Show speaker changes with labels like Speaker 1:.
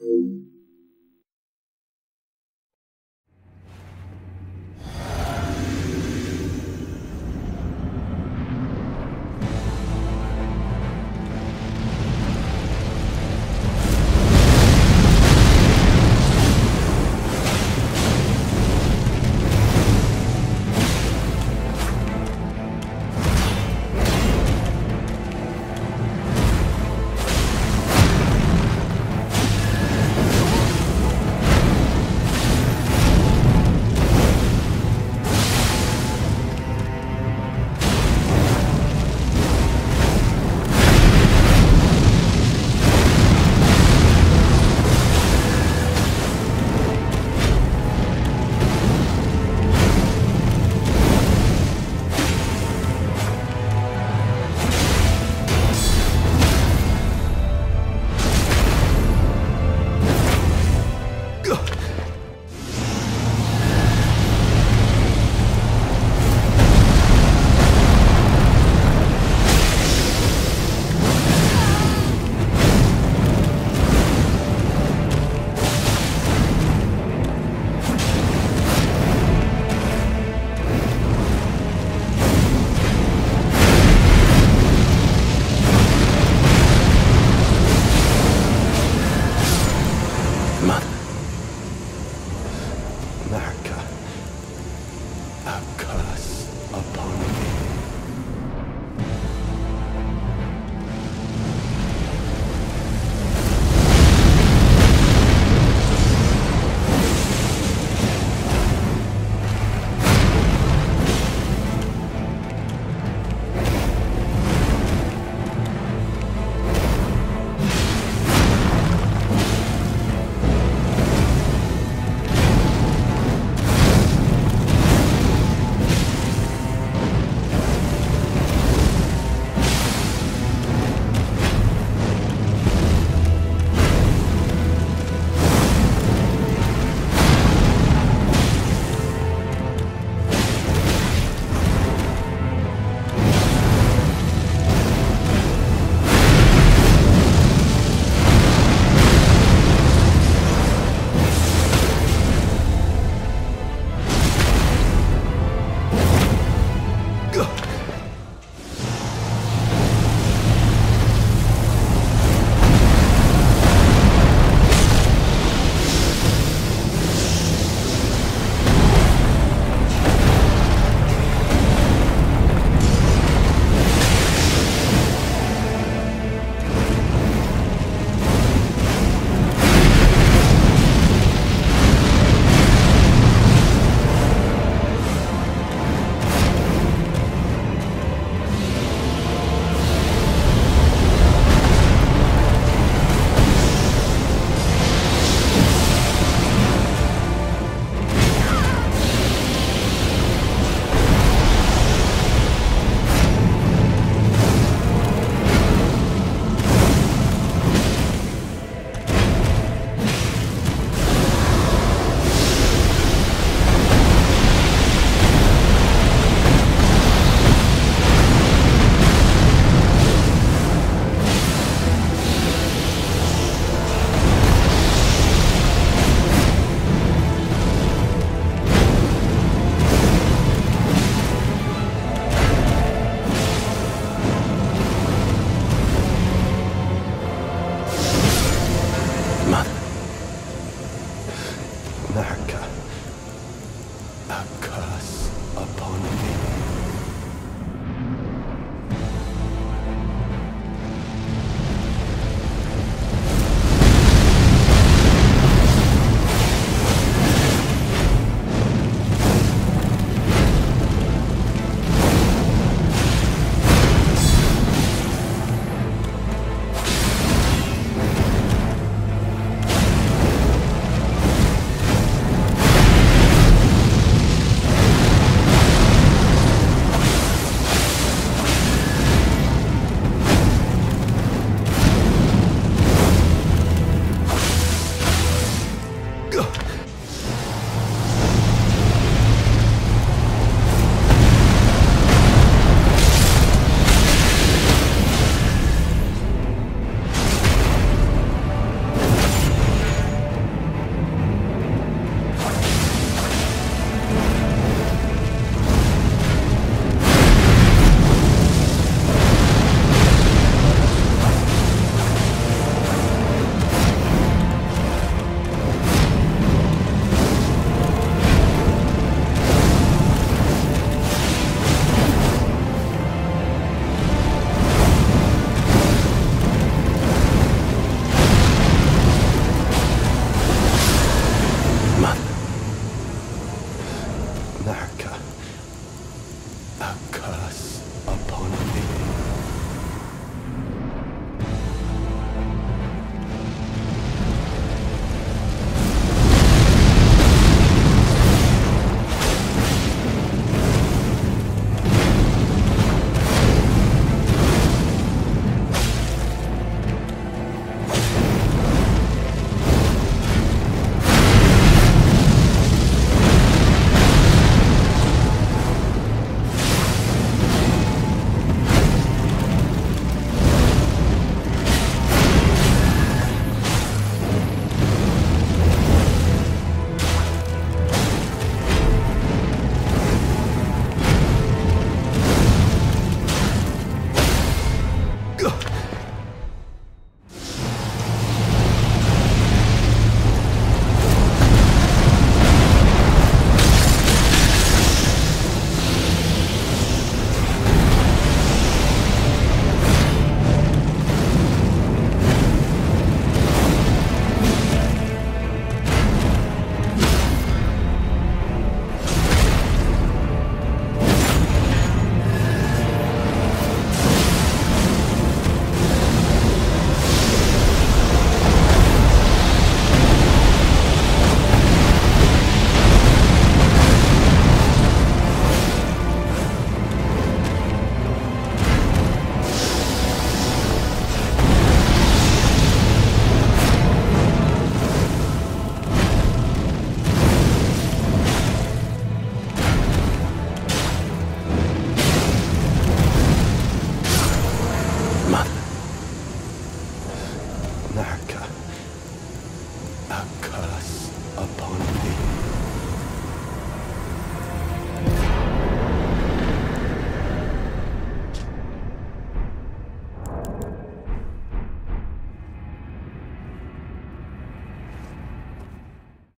Speaker 1: Thank you.
Speaker 2: a curse.